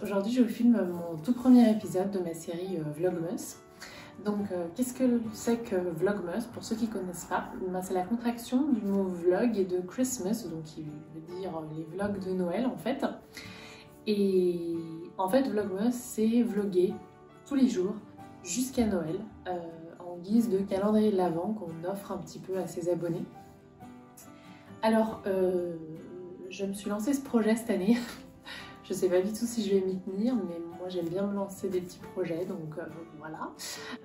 Aujourd'hui je vous filme mon tout premier épisode de ma série euh, Vlogmas. Donc euh, qu'est-ce que c'est que Vlogmas? Pour ceux qui ne connaissent pas, ben, c'est la contraction du mot vlog et de Christmas, donc qui veut dire les vlogs de Noël en fait. Et en fait Vlogmas c'est vloguer tous les jours jusqu'à Noël euh, en guise de calendrier de l'Avent qu'on offre un petit peu à ses abonnés. Alors je me suis lancé ce projet cette année Je sais pas du tout si je vais m'y tenir, mais moi j'aime bien me lancer des petits projets, donc euh, voilà.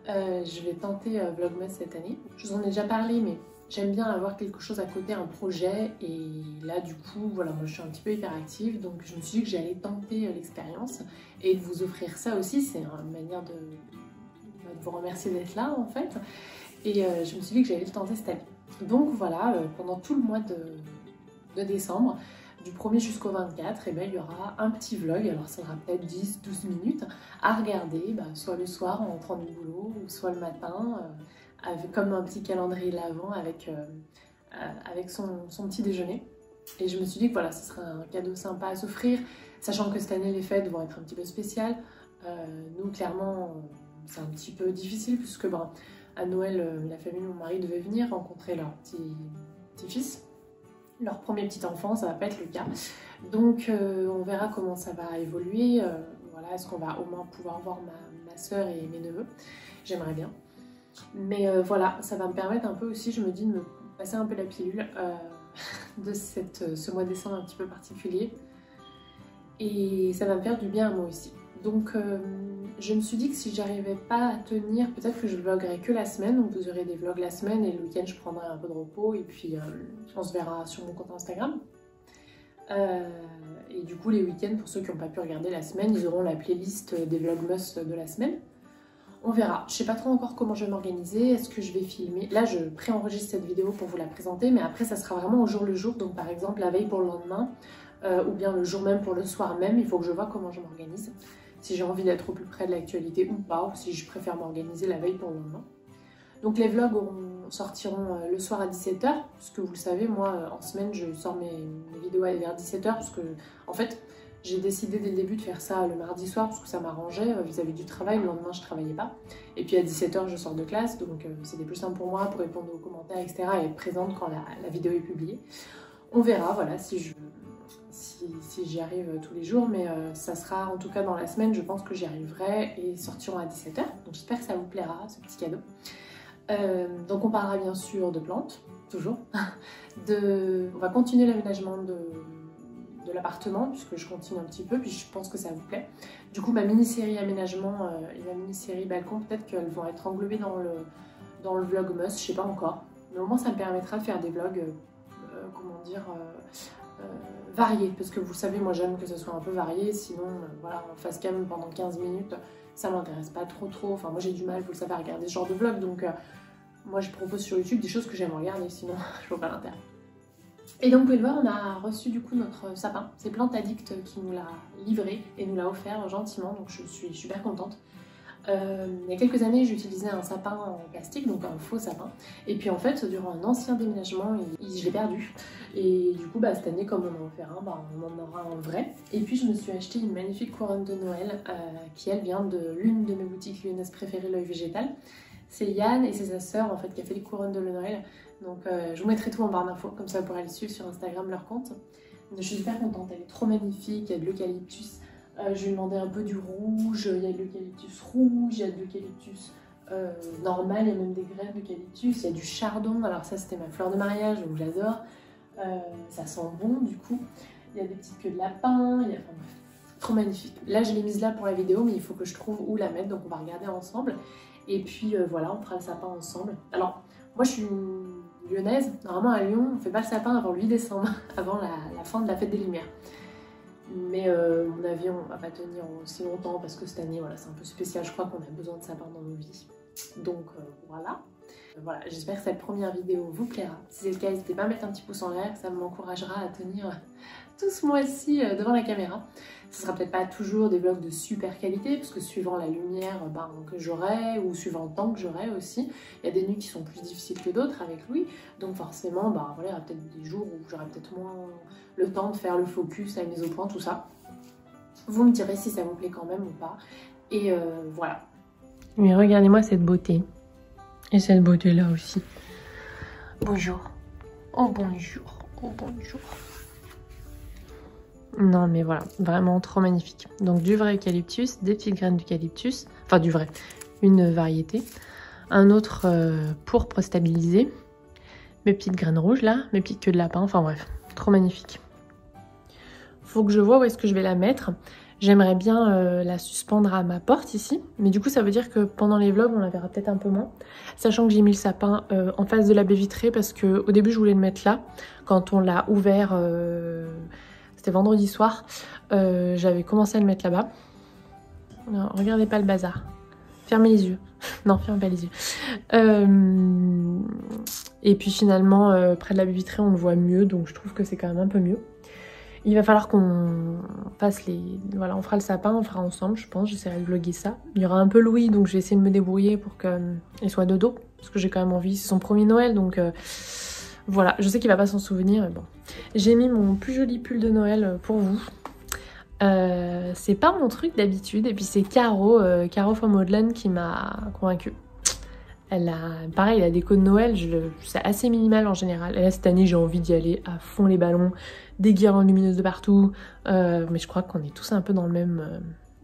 Euh, je vais tenter euh, Vlogmas cette année. Je vous en ai déjà parlé, mais j'aime bien avoir quelque chose à côté, un projet, et là du coup, voilà, moi je suis un petit peu hyperactive, donc je me suis dit que j'allais tenter l'expérience et de vous offrir ça aussi, c'est une manière de, vous remercier d'être là en fait. Et je me suis dit que j'allais le tenter cette année. Donc voilà, pendant tout le mois de décembre, du 1er jusqu'au 24, et ben, il y aura un petit vlog, alors ça sera peut-être 10-12 minutes, à regarder, bah, soit le soir en rentrant du boulot, ou soit le matin, euh, avec, comme un petit calendrier l'avant avec, euh, euh, avec son, petit déjeuner. Et je me suis dit que voilà, ce serait un cadeau sympa à s'offrir, sachant que cette année les fêtes vont être un petit peu spéciales. nous, clairement, c'est un petit peu difficile, puisque ben, à Noël, la famille de mon mari devait venir rencontrer leur petit fils leur premier petit enfant, ça va pas être le cas. Donc euh, on verra comment ça va évoluer. Euh, voilà, est-ce qu'on va au moins pouvoir voir ma, ma soeur et mes neveux? J'aimerais bien. Mais euh, voilà, ça va me permettre un peu aussi, je me dis, de me passer un peu la pilule de cette, ce mois de décembre un petit peu particulier. Et ça va me faire du bien à moi aussi. Donc je me suis dit que si j'arrivais pas à tenir, peut-être que je vloguerai que la semaine, donc vous aurez des vlogs la semaine et le week-end je prendrai un peu de repos et puis euh, on se verra sur mon compte Instagram. Euh, et du coup les week-ends, pour ceux qui n'ont pas pu regarder la semaine, ils auront la playlist des vlogmas de la semaine. On verra. Je sais pas trop encore comment je vais m'organiser. Est-ce que je vais filmer? Là, je préenregistre cette vidéo pour vous la présenter, mais après, ça sera vraiment au jour le jour. Donc, par exemple, la veille pour le lendemain, euh, ou bien le jour même pour le soir même. Il faut que je vois comment je m'organise si j'ai envie d'être au plus près de l'actualité ou pas, ou si je préfère m'organiser la veille pour le lendemain. Donc les vlogs sortiront euh, le soir à 17h, puisque vous le savez, moi euh, en semaine je sors mes, vidéos vers 17h, parce que en fait j'ai décidé dès le début de faire ça le mardi soir, parce que ça m'arrangeait euh, vis-à-vis du travail, le lendemain je travaillais pas. Et puis à 17h je sors de classe, donc c'était plus simple pour moi pour répondre aux commentaires, etc. et être présente quand la vidéo est publiée. On verra, voilà, si je si, j'y arrive tous les jours, mais euh, ça sera en tout cas dans la semaine, je pense que j'y arriverai et sortiront à 17h. Donc j'espère que ça vous plaira, ce petit cadeau. Euh, donc on parlera bien sûr de plantes, toujours. de... On va continuer l'aménagement de, l'appartement, puisque je continue un petit peu, puis je pense que ça vous plaît. Du coup, ma mini-série aménagement euh, et ma mini-série balcon, peut-être qu'elles vont être englobées dans le, dans le vlog must, je sais pas encore. Mais au moins, ça me permettra de faire des vlogs, comment dire, varié, parce que vous savez, moi j'aime que ce soit un peu varié, sinon, euh, voilà, en face cam pendant 15 minutes, ça m'intéresse pas trop trop, enfin moi j'ai du mal, vous le savez, à regarder ce genre de vlog, donc euh, moi je propose sur YouTube des choses que j'aime regarder, sinon je vois pas l'intérêt. Et donc vous pouvez le voir, on a reçu du coup notre sapin, c'est Plante Addict qui nous l'a livré et nous l'a offert gentiment, donc je suis super contente. Euh, il y a quelques années, j'utilisais un sapin en plastique, donc un faux sapin. Et puis en fait, durant un ancien déménagement, je l'ai perdu. Et du coup, bah, cette année, comme on en fait un, bah, on en aura un vrai. Et puis je me suis acheté une magnifique couronne de Noël euh, qui, elle, vient de l'une de mes boutiques lyonnaises préférées, l'œil végétal. C'est Yann et c'est sa sœur en fait qui a fait les couronnes de Noël. Donc euh, je vous mettrai tout en barre d'infos, comme ça vous pourrez aller suivre sur Instagram leur compte. Je suis super contente, elle est trop magnifique, il y a de l'eucalyptus. Euh, je lui ai demandé un peu du rouge, il y a de l'eucalyptus rouge, il y a de l'eucalyptus euh, normal, il y a même des graines d'eucalyptus, il y a du chardon, alors ça c'était ma fleur de mariage, donc j'adore. Euh, ça sent bon du coup. Il y a des petites queues de lapin, il y a... trop magnifique. Là je l'ai mise là pour la vidéo, mais il faut que je trouve où la mettre, donc on va regarder ensemble. Et puis voilà, on fera le sapin ensemble. Alors, moi je suis lyonnaise, normalement à Lyon, on fait pas le sapin avant le 8 décembre, avant la fin de la fête des Lumières. Mais euh, mon avion on va pas tenir aussi longtemps parce que cette année, voilà, c'est un peu spécial. Je crois qu'on a besoin de sapin dans nos vies. Donc euh, voilà. Voilà, j'espère que cette première vidéo vous plaira. Si c'est le cas, n'hésitez pas à mettre un petit pouce en l'air, ça m'encouragera à tenir tout ce mois-ci euh, devant la caméra. Ce sera peut-être pas toujours des vlogs de super qualité, parce que suivant la lumière ben, que j'aurai, ou suivant le temps que j'aurai aussi, il y a des nuits qui sont plus difficiles que d'autres avec lui, donc forcément, ben, voilà, il y aura peut-être des jours où j'aurai peut-être moins le temps de faire le focus, la mise au point, tout ça. Vous me direz si ça vous plaît quand même ou pas. Et euh, voilà. Mais regardez-moi cette beauté. Et cette beauté là aussi. Bonjour. Oh bonjour. Oh bonjour. Non mais voilà, vraiment trop magnifique. Donc du vrai eucalyptus, des petites graines d'eucalyptus, enfin du vrai, une variété. Un autre euh, pourpre stabilisé. Mes petites graines rouges là, mes petites queues de lapin, enfin bref, trop magnifique. Faut que je vois où est-ce que je vais la mettre. J'aimerais bien euh, la suspendre à ma porte ici, mais du coup ça veut dire que pendant les vlogs on la verra peut-être un peu moins. Sachant que j'ai mis le sapin euh, en face de la baie vitrée parce que au début je voulais le mettre là. Quand on l'a ouvert, c'était vendredi soir, j'avais commencé à le mettre là-bas. regardez pas le bazar. Fermez les yeux. non, fermez pas les yeux. et puis finalement, près de la vitrée on le voit mieux, donc je trouve que c'est quand même un peu mieux. Il va falloir qu'on fasse les... Voilà, on fera le sapin, on fera ensemble, je pense. J'essaierai de vlogger ça. Il y aura un peu Louis, donc je vais essayer de me débrouiller pour qu'il euh, soit de dos. Parce que j'ai quand même envie, c'est son premier Noël, donc... Euh, voilà, je sais qu'il va pas s'en souvenir, mais bon. J'ai mis mon plus joli pull de Noël euh, pour vous. c'est pas mon truc d'habitude, et puis c'est Caro, Caro from Maudelaine qui m'a convaincue. Elle a, pareil, la déco de Noël, c'est assez minimal en général. Et là, cette année, j'ai envie d'y aller à fond les ballons, des guirlandes lumineuses de partout. Euh, mais je crois qu'on est tous un peu dans le même euh,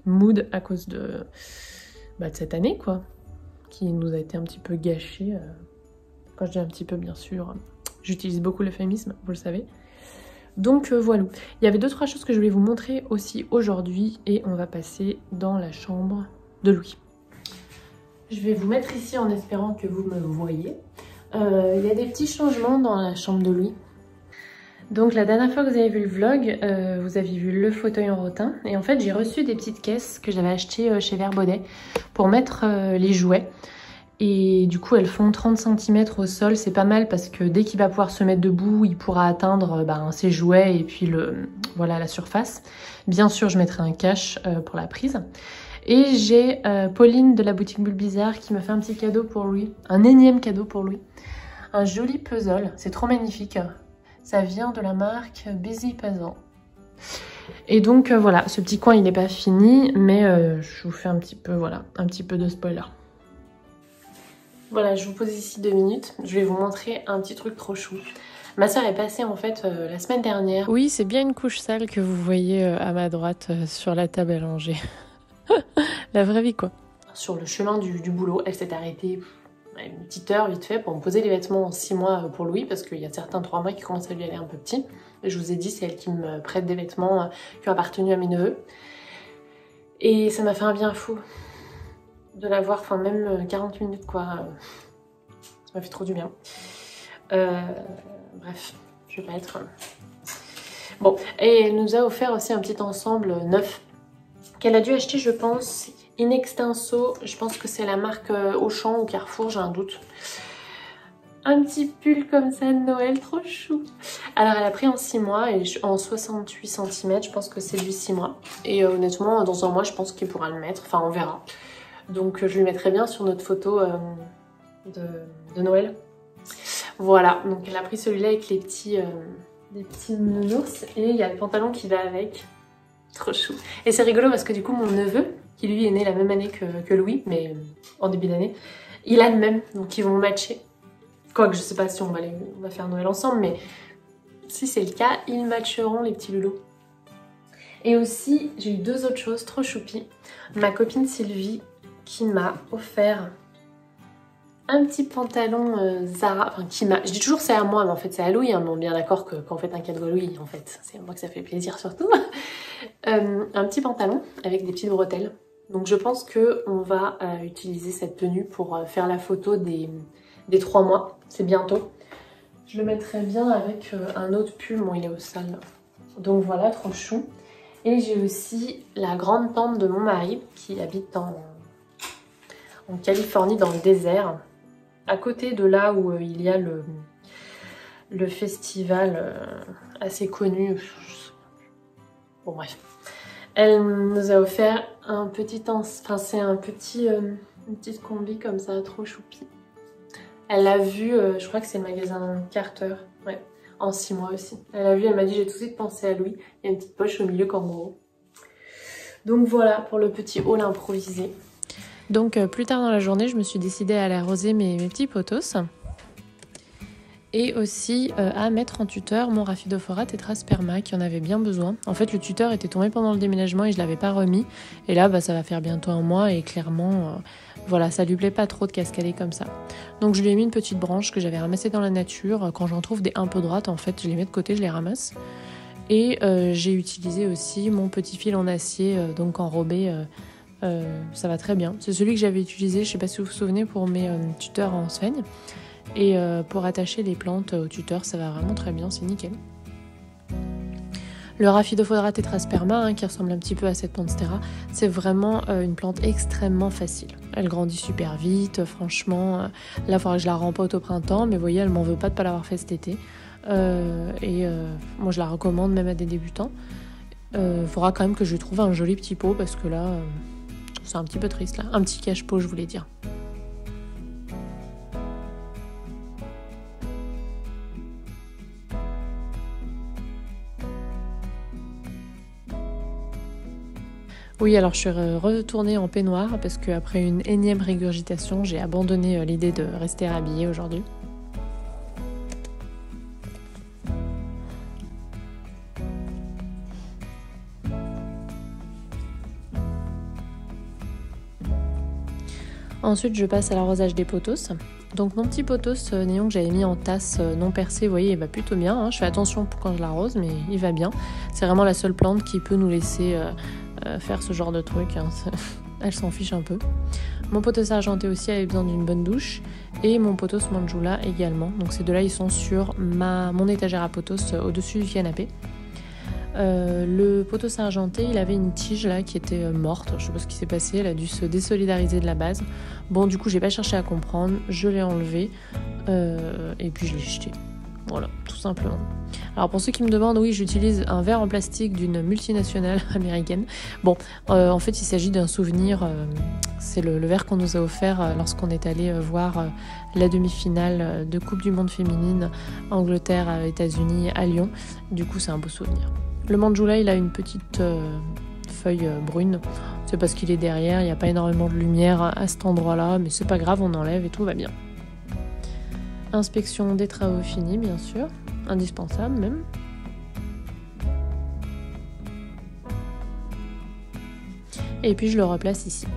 mood à cause de, bah, de cette année, quoi. Qui nous a été un petit peu gâchée. Euh. Quand je dis un petit peu, bien sûr, j'utilise beaucoup l'euphémisme, vous le savez. Donc voilà. Il y avait deux, trois choses que je voulais vous montrer aussi aujourd'hui. Et on va passer dans la chambre de Louis. Je vais vous mettre ici en espérant que vous me voyez. Euh, il y a des petits changements dans la chambre de Louis. Donc la dernière fois que vous avez vu le vlog, euh, vous avez vu le fauteuil en rotin. Et en fait, j'ai reçu des petites caisses que j'avais achetées euh, chez Verbaudet pour mettre les jouets. Et du coup, elles font 30 cm au sol. C'est pas mal parce que dès qu'il va pouvoir se mettre debout, il pourra atteindre ben, ses jouets et puis le, voilà, la surface. Bien sûr, je mettrai un cache pour la prise. Et j'ai euh, Pauline de la boutique Bulle Bizarre qui me fait un petit cadeau pour lui. Un énième cadeau pour lui. Un joli puzzle. C'est trop magnifique. Ça vient de la marque Busy Puzzle. Et donc euh, voilà, ce petit coin il n'est pas fini, mais euh, je vous fais un petit peu, voilà, un petit peu de spoiler. Voilà, je vous pose ici deux minutes. Je vais vous montrer un petit truc trop chou. Ma soeur est passée en fait la semaine dernière. Oui, c'est bien une couche sale que vous voyez à ma droite sur la table à langer. la vraie vie quoi. Sur le chemin du, boulot, elle s'est arrêtée une petite heure vite fait pour me poser les vêtements en 6 mois pour Louis parce qu'il y a certains 3 mois qui commencent à lui aller un peu petit. je vous ai dit, c'est elle qui me prête des vêtements euh, qui ont appartenu à mes neveux. Et ça m'a fait un bien fou de la voir, enfin même 40 euh, minutes quoi. Ça m'a fait trop du bien. Euh, bref, je vais pas être... Bon, et elle nous a offert aussi un petit ensemble neuf qu'elle a dû acheter, je pense, in extenso. Je pense que c'est la marque euh, Auchan ou Carrefour, j'ai un doute. Un petit pull comme ça de Noël, trop chou. Alors elle a pris en 6 mois et en 68 cm, je pense que c'est du 6 mois. Et euh, honnêtement, dans un mois, je pense qu'il pourra le mettre. Enfin, on verra. Donc je lui mettrai bien sur notre photo euh, de, Noël. Voilà, donc elle a pris celui-là avec les petits, les petits nounours. Et il y a le pantalon qui va avec. Trop chou. Et c'est rigolo parce que du coup, mon neveu, qui lui est né la même année que, Louis, mais en début d'année, il a le même, donc ils vont matcher. Quoique je sais pas si on va, on va faire Noël ensemble, mais si c'est le cas, ils matcheront les petits loulous. Et aussi, j'ai eu deux autres choses trop choupies. Ma copine Sylvie qui m'a offert un petit pantalon euh, Zara, enfin qui m'a, je dis toujours c'est à moi, mais en fait c'est à Louis, hein, bien d'accord que quand on fait un cadeau à Louis, en fait, c'est à moi que ça fait plaisir surtout. Euh, un petit pantalon avec des petites bretelles. Donc je pense que on va euh, utiliser cette tenue pour faire la photo des, des trois mois, c'est bientôt. Je le mettrai bien avec un autre pull, bon il est au sale. Donc voilà, trop chou. Et j'ai aussi la grande tante de mon mari qui habite en Californie dans le désert à côté de là où euh, il y a le, le festival euh, assez connu. Bon bref. Elle nous a offert un petit... Enfin c'est un petit... Euh, une petite combi comme ça, trop choupi. Elle l'a vu, je crois que c'est le magasin Carter, ouais, en six mois aussi. Elle a vu, elle m'a dit j'ai tout de suite pensé à lui. Il y a une petite poche au milieu gros. Donc voilà pour le petit hall improvisé. Donc euh, plus tard dans la journée, je me suis décidée à aller arroser mes, petits potos. Et aussi euh, à mettre en tuteur mon Rhaphidophora tetrasperma qui en avait bien besoin. En fait, le tuteur était tombé pendant le déménagement et je l'avais pas remis. Et là, bah, ça va faire bientôt un mois et clairement, euh, voilà, ça lui plaît pas trop de cascader comme ça. Donc je lui ai mis une petite branche que j'avais ramassée dans la nature. Quand j'en trouve des un peu droites, en fait, je les mets de côté, je les ramasse. Et j'ai utilisé aussi mon petit fil en acier, donc enrobé. Euh, ça va très bien. C'est celui que j'avais utilisé, je sais pas si vous vous souvenez, pour mes euh, tuteurs en. Et euh, pour attacher les plantes au tuteur, ça va vraiment très bien, c'est nickel. Le Rhaphidophora tetrasperma, hein, qui ressemble un petit peu à cette monstera, c'est vraiment une plante extrêmement facile. Elle grandit super vite, franchement. là, il faudra que je la rempote au printemps, mais vous voyez, elle m'en veut pas de pas l'avoir fait cet été. Et moi, je la recommande même à des débutants. Il faudra quand même que je trouve un joli petit pot, parce que là, c'est un petit peu triste là. Un petit cache-pot, je voulais dire. Oui, alors je suis re- retournée en peignoir parce qu'après une énième régurgitation, j'ai abandonné euh, l'idée de rester habillée aujourd'hui. Ensuite, je passe à l'arrosage des potos. Donc mon petit potos euh, néon que j'avais mis en tasse euh, non percée, vous voyez, il va plutôt bien. hein. Je fais attention pour quand je l'arrose, mais il va bien. C'est vraiment la seule plante qui peut nous laisser euh, euh, faire ce genre de truc. hein. Elle s'en fiche un peu. Mon potos argenté aussi avait besoin d'une bonne douche. Et mon potos manjula également. Donc ces deux-là, ils sont sur mon étagère à potos euh, au-dessus du canapé. Euh, le potos argenté, il avait une tige là qui était euh, morte. Je sais pas ce qui s'est passé. Elle a dû se désolidariser de la base. Bon, du coup, j'ai pas cherché à comprendre. Je l'ai enlevé. euh, et puis je l'ai jeté. Voilà, tout simplement. Alors pour ceux qui me demandent, oui, j'utilise un verre en plastique d'une multinationale américaine. Bon, en fait, il s'agit d'un souvenir. c'est le, le verre qu'on nous a offert lorsqu'on est allé voir la demi-finale de Coupe du Monde féminine Angleterre-États-Unis à Lyon. Du coup, c'est un beau souvenir. Le Manjula, il a une petite euh, feuille euh, brune. C'est parce qu'il est derrière, il n'y a pas énormément de lumière à cet endroit-là, mais c'est pas grave, on enlève et tout va bien. Inspection des travaux finis, bien sûr, indispensable même. Et puis je le replace ici.